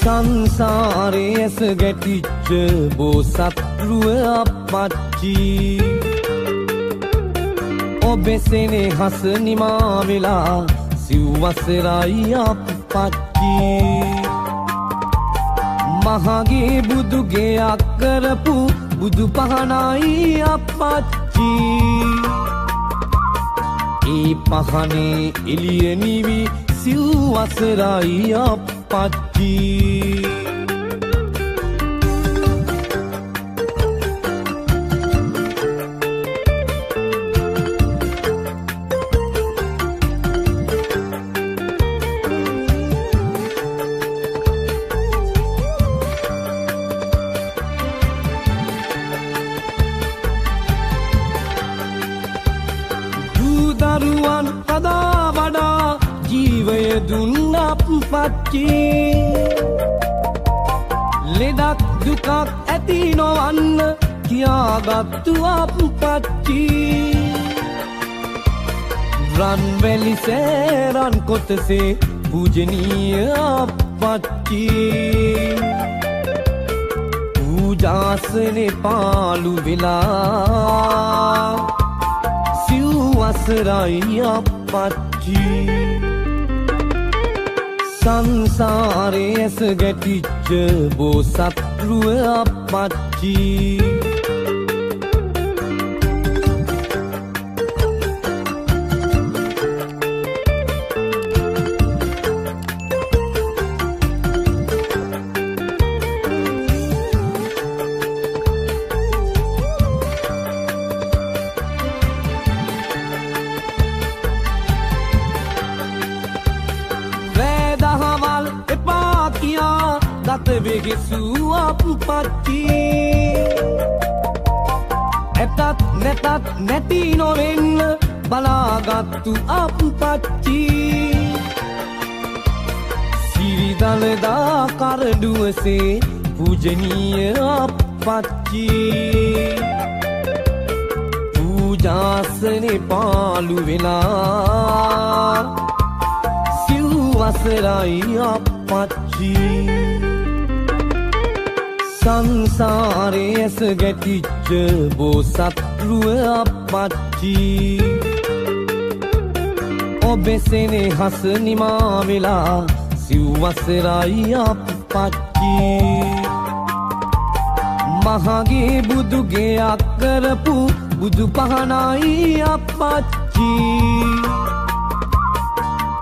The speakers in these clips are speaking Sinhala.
සංසාරේ ඇස ගැටිච්ච බෝසත්රුව අපච්චි ඔබෙසෙනේ හස නිමාවෙලා සිව්වසරයි අපච්චි මහගේ බුදුගේ අක්කරපු බුදු පහනයි අපච්චි ඒ පහනේ එලියනිවි සිව්වසරයි අපච්චි දරුවන් පදා වඩා ජීවය දුන්න පච්චි ලෙඩක් දුකක් ඇති නොවන්න කියාගත්තු පච්චි රන්වැලි සෑරන් කොතසේ පූජනීය පච්චි පූජාසනේ පාලු වෙලා සිව්වසරයි අපච්චි සංසාරේ ඇස ගැටිච්ච බෝසත්රුව අපච්චි දත වෙගෙසූ අපපච්චි ඇතත් නැතත් නැති නොවෙන්න බලාගත්තු අපපච්චි සිරිදලදා කරඩුවසේ පූජනීය අපපච්චි පූජාසනේ පාලු වෙලා සිව්වසරයි අපච්චි සංසාරේ ඇස ගැටිච්ච බෝසත්රුව අපච්චි ඔබෙසෙනේ හස නිමාවෙලා සිව්වසරයි අපච්චි මහගේ බුදුගේ අක්කරපු බුදු පහනයි අපච්චි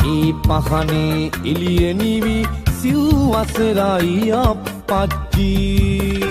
ඒ පහනේ එලියනිවි සිව්වසරයි අපච්චී